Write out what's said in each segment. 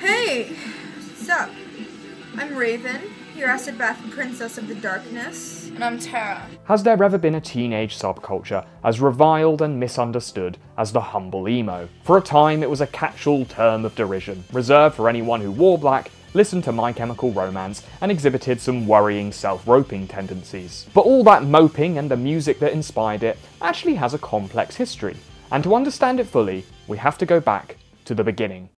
Hey, what's up? I'm Raven, your acid bath princess of the darkness. And I'm Tara. Has there ever been a teenage subculture as reviled and misunderstood as the humble emo? For a time, it was a catch-all term of derision, reserved for anyone who wore black, listened to My Chemical Romance, and exhibited some worrying self-roping tendencies. But all that moping and the music that inspired it actually has a complex history. And to understand it fully, we have to go back to the beginning.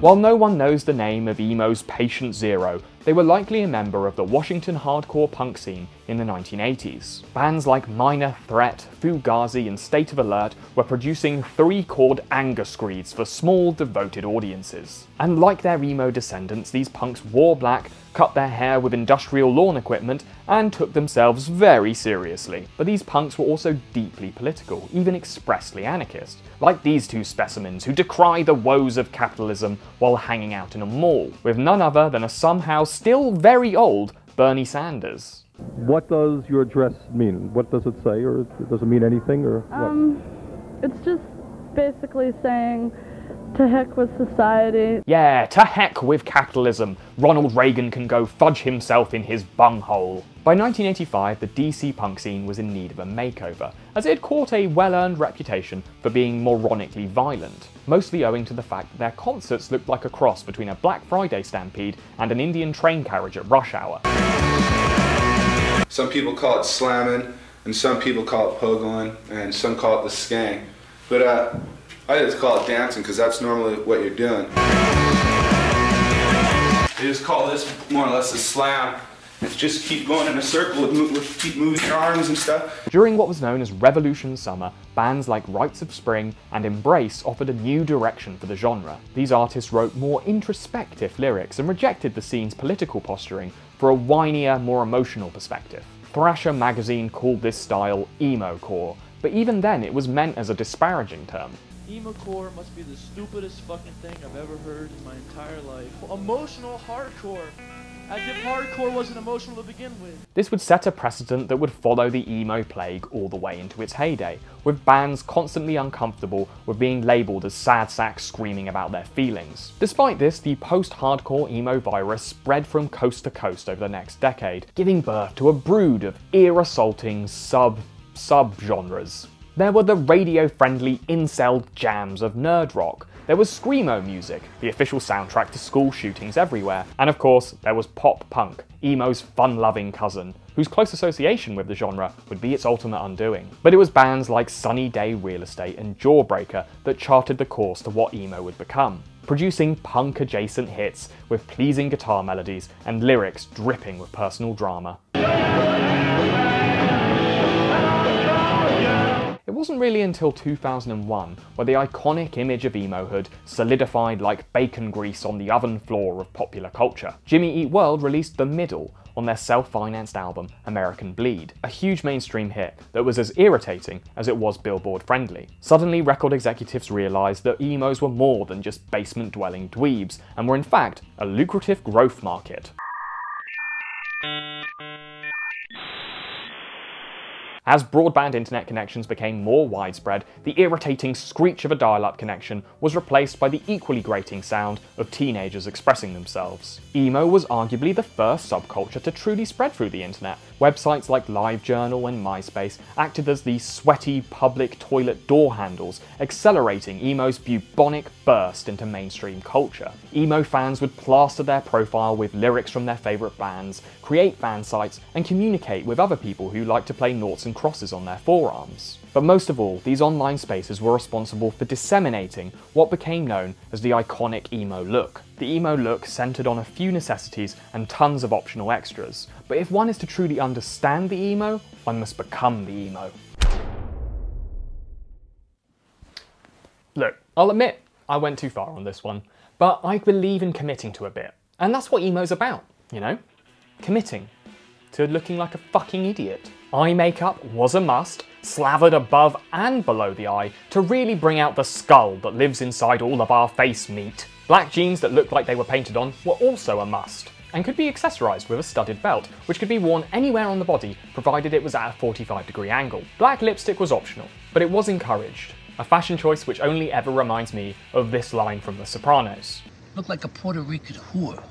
While no one knows the name of emo's Patient Zero, they were likely a member of the Washington hardcore punk scene in the 1980s. Bands like Minor Threat, Fugazi, and State of Alert were producing three-chord anger screeds for small, devoted audiences. And like their emo descendants, these punks wore black, cut their hair with industrial lawn equipment, and took themselves very seriously. But these punks were also deeply political, even expressly anarchist, like these two specimens who decry the woes of capitalism while hanging out in a mall, with none other than a somehow still very old Bernie Sanders. What does your dress mean? What does it say, or does it mean anything, or what? Um, it's just basically saying to heck with society. Yeah, to heck with capitalism. Ronald Reagan can go fudge himself in his bunghole. By 1985, the DC punk scene was in need of a makeover, as it had caught a well-earned reputation for being moronically violent, mostly owing to the fact that their concerts looked like a cross between a Black Friday stampede and an Indian train carriage at rush hour. Some people call it slamming, and some people call it pogoing, and some call it the skank. But uh, I just call it dancing because that's normally what you're doing. They just call this more or less a slam. It's just keep going in a circle with, with keep moving your arms and stuff. During what was known as Revolution Summer, bands like Rites of Spring and Embrace offered a new direction for the genre. These artists wrote more introspective lyrics and rejected the scene's political posturing for a whinier, more emotional perspective. Thrasher magazine called this style emo core, but even then it was meant as a disparaging term. Emocore must be the stupidest fucking thing I've ever heard in my entire life. Emotional hardcore. As if hardcore wasn't emotional to begin with. This would set a precedent that would follow the emo plague all the way into its heyday, with bands constantly uncomfortable with being labelled as sad sacks screaming about their feelings. Despite this, the post-hardcore emo virus spread from coast to coast over the next decade, giving birth to a brood of ear-assaulting sub sub-genres. There were the radio-friendly incel jams of nerd rock, there was Screamo music, the official soundtrack to school shootings everywhere, and of course, there was pop punk, emo's fun-loving cousin, whose close association with the genre would be its ultimate undoing. But it was bands like Sunny Day Real Estate and Jawbreaker that charted the course to what emo would become, producing punk-adjacent hits with pleasing guitar melodies and lyrics dripping with personal drama. Wasn't really until 2001 where the iconic image of emohood solidified like bacon grease on the oven floor of popular culture. Jimmy Eat World released The Middle on their self-financed album American Bleed, a huge mainstream hit that was as irritating as it was billboard friendly. Suddenly record executives realised that emos were more than just basement-dwelling dweebs, and were in fact a lucrative growth market. As broadband internet connections became more widespread, the irritating screech of a dial-up connection was replaced by the equally grating sound of teenagers expressing themselves. Emo was arguably the first subculture to truly spread through the internet. Websites like LiveJournal and MySpace acted as the sweaty public toilet door handles, accelerating emo's bubonic burst into mainstream culture. Emo fans would plaster their profile with lyrics from their favourite bands, create fan sites, and communicate with other people who like to play noughts and crosses on their forearms. But most of all, these online spaces were responsible for disseminating what became known as the iconic emo look. The emo look centered on a few necessities and tons of optional extras. But if one is to truly understand the emo, one must become the emo. Look, I'll admit, I went too far on this one, but I believe in committing to a bit. And that's what emo's about, you know? Committing to looking like a fucking idiot. Eye makeup was a must, slathered above and below the eye to really bring out the skull that lives inside all of our face meat. Black jeans that looked like they were painted on were also a must, and could be accessorised with a studded belt, which could be worn anywhere on the body provided it was at a 45 degree angle. Black lipstick was optional, but it was encouraged. a fashion choice which only ever reminds me of this line from The Sopranos. Look like a Puerto Rican whore.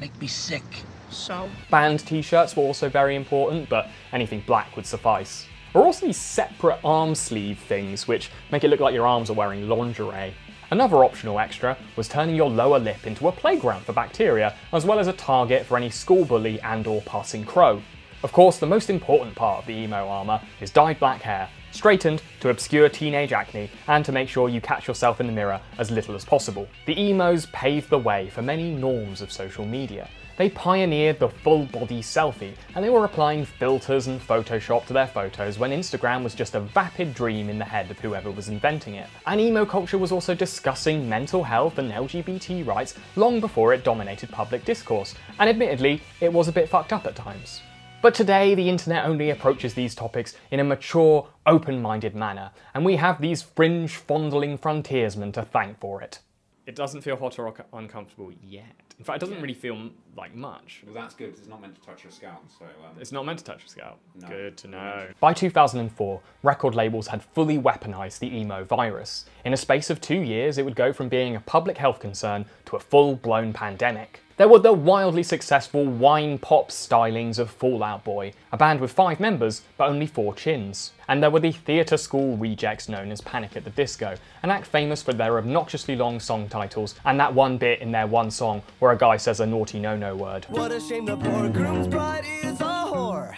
Make me sick. So, Band t-shirts were also very important, but anything black would suffice. There are also these separate arm sleeve things which make it look like your arms are wearing lingerie. Another optional extra was turning your lower lip into a playground for bacteria, as well as a target for any school bully and or passing crow. Of course, the most important part of the emo armour is dyed black hair, straightened to obscure teenage acne and to make sure you catch yourself in the mirror as little as possible. The emos paved the way for many norms of social media. They pioneered the full body selfie, and they were applying filters and Photoshop to their photos when Instagram was just a vapid dream in the head of whoever was inventing it. And emo culture was also discussing mental health and LGBT rights long before it dominated public discourse, and admittedly, it was a bit fucked up at times. But today, the internet only approaches these topics in a mature, open minded manner, and we have these fringe fondling frontiersmen to thank for it. It doesn't feel hot or uncomfortable yet. In fact, it doesn't really feel like much. Well, that's good because it's not meant to touch your scalp. So um, It's not meant to touch your scalp. No. Good to know. By 2004, record labels had fully weaponized the emo virus. In a space of two years, it would go from being a public health concern to a full blown pandemic. There were the wildly successful wine pop stylings of Fall Out Boy, a band with five members but only four chins. And there were the theatre school rejects known as Panic at the Disco, an act famous for their obnoxiously long song titles and that one bit in their one song where a guy says a naughty no no word. What a shame the poor groom's bride is a whore.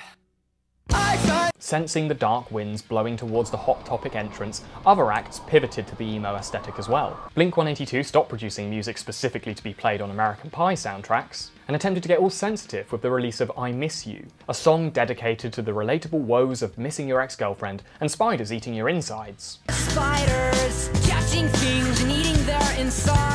I tried. Sensing the dark winds blowing towards the Hot Topic entrance, other acts pivoted to the emo aesthetic as well. Blink 182 stopped producing music specifically to be played on American Pie soundtracks, and attempted to get all sensitive with the release of I Miss You, a song dedicated to the relatable woes of missing your ex girlfriend and spiders eating your insides. Spiders catching things and eating their insides.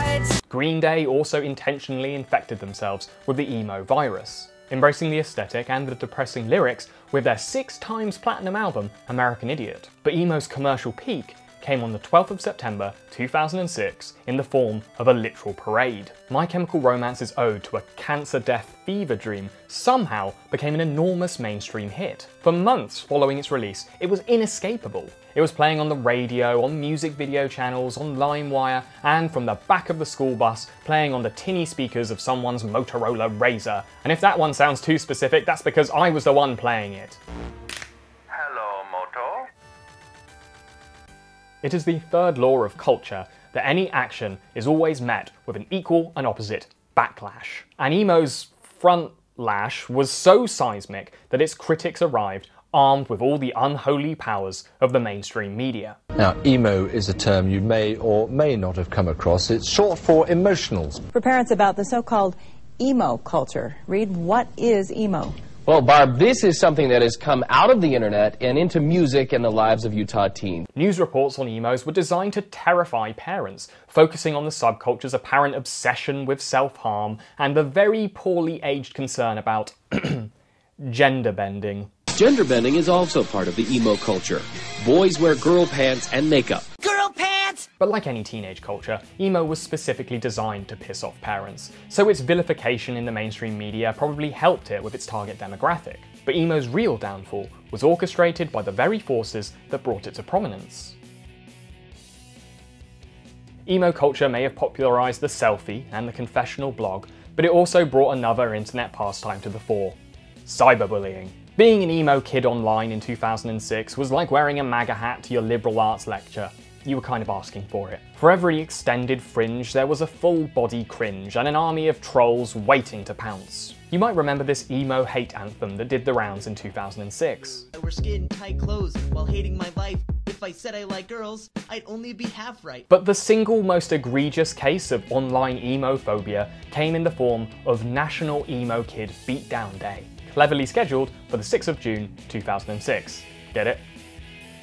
Green Day also intentionally infected themselves with the emo virus, embracing the aesthetic and the depressing lyrics with their six times platinum album, American Idiot. But emo's commercial peak came on the 12th of September 2006 in the form of a literal parade. My Chemical Romance's ode to a cancer death fever dream somehow became an enormous mainstream hit. For months following its release, it was inescapable. It was playing on the radio, on music video channels, on LimeWire, and from the back of the school bus, playing on the tinny speakers of someone's Motorola Razr. And if that one sounds too specific, that's because I was the one playing it. It is the third law of culture that any action is always met with an equal and opposite backlash. And Emo's front lash was so seismic that its critics arrived armed with all the unholy powers of the mainstream media. Now, emo is a term you may or may not have come across. It's short for emotionals. For parents about the so-called emo culture, read what is emo? Well, Barb, this is something that has come out of the internet and into music and the lives of Utah teens. News reports on emos were designed to terrify parents, focusing on the subculture's apparent obsession with self harm and the very poorly aged concern about gender bending. Gender bending is also part of the emo culture. Boys wear girl pants and makeup. Girl pants! But like any teenage culture, emo was specifically designed to piss off parents, so its vilification in the mainstream media probably helped it with its target demographic. But emo's real downfall was orchestrated by the very forces that brought it to prominence. Emo culture may have popularised the selfie and the confessional blog, but it also brought another internet pastime to the fore cyberbullying. Being an emo kid online in 2006 was like wearing a MAGA hat to your liberal arts lecture. You were kind of asking for it. For every extended fringe, there was a full body cringe and an army of trolls waiting to pounce. You might remember this emo hate anthem that did the rounds in 2006. I wear skin tight clothes while hating my life. If I said I like girls, I'd only be half right. But the single most egregious case of online emo phobia came in the form of National Emo Kid Beatdown Day, cleverly scheduled for the 6th of June 2006. Get it?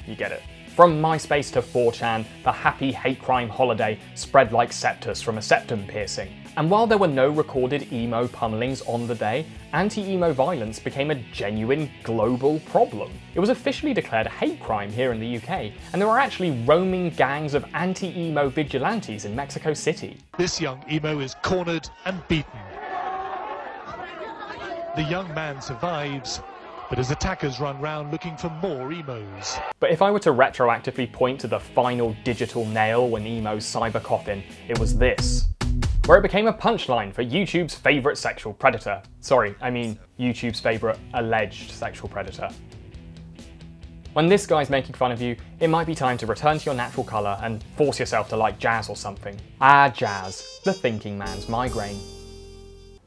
You get it. From MySpace to 4chan, the happy hate crime holiday spread like sepsis from a septum piercing. And while there were no recorded emo pummelings on the day, anti-emo violence became a genuine global problem. It was officially declared a hate crime here in the UK, and there were actually roaming gangs of anti-emo vigilantes in Mexico City. This young emo is cornered and beaten. The young man survives, but as attackers run round looking for more emos. But if I were to retroactively point to the final digital nail in emo's cyber coffin, it was this. Where it became a punchline for YouTube's favourite sexual predator. Sorry, I mean YouTube's favourite alleged sexual predator. When this guy's making fun of you, it might be time to return to your natural colour and force yourself to like jazz or something. Ah, jazz, the thinking man's migraine.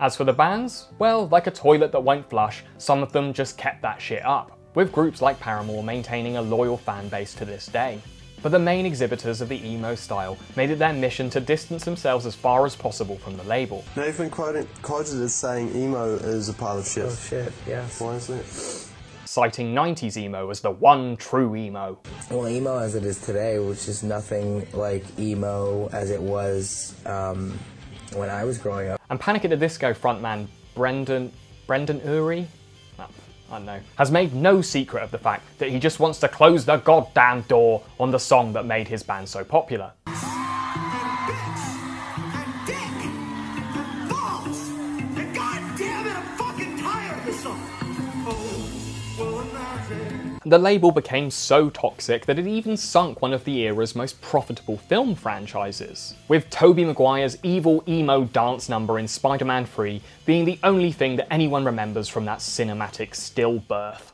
As for the bands, well, like a toilet that won't flush, some of them just kept that shit up, with groups like Paramore maintaining a loyal fan base to this day. But the main exhibitors of the emo style made it their mission to distance themselves as far as possible from the label. Nathan quoted, quoted as saying emo is a pile of shit. Oh shit, yeah. Why is that? citing 90s emo as the one true emo. Well, emo as it is today, which is nothing like emo as it was um, when I was growing up. And Panic at the Disco frontman Brendon Brendon Urie, I don't know, has made no secret of the fact that he just wants to close the goddamn door on the song that made his band so popular. The label became so toxic that it even sunk one of the era's most profitable film franchises, with Tobey Maguire's evil emo dance number in Spider-Man 3 being the only thing that anyone remembers from that cinematic stillbirth.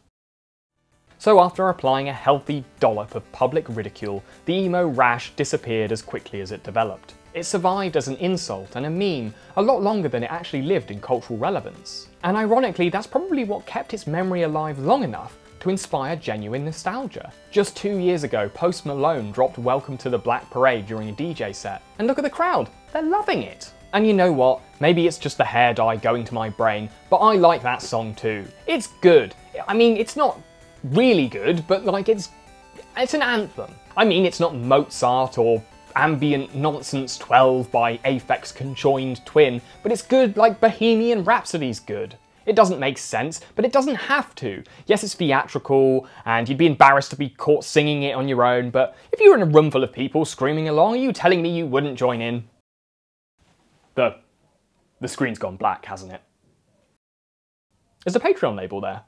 So after applying a healthy dollop of public ridicule, the emo rash disappeared as quickly as it developed. It survived as an insult and a meme a lot longer than it actually lived in cultural relevance. And ironically, that's probably what kept its memory alive long enough to inspire genuine nostalgia. Just two years ago, Post Malone dropped Welcome to the Black Parade during a DJ set, and look at the crowd, they're loving it. And you know what, maybe it's just the hair dye going to my brain, but I like that song too. It's good. I mean, it's not really good, but like it's it's an anthem. I mean, it's not Mozart or Ambient Nonsense 12 by Aphex Conjoined Twin, but it's good like Bohemian Rhapsody's good. It doesn't make sense, but it doesn't have to. Yes, it's theatrical, and you'd be embarrassed to be caught singing it on your own, but if you were in a room full of people screaming along, are you telling me you wouldn't join in? The, the screen's gone black, hasn't it? Is the Patreon label there?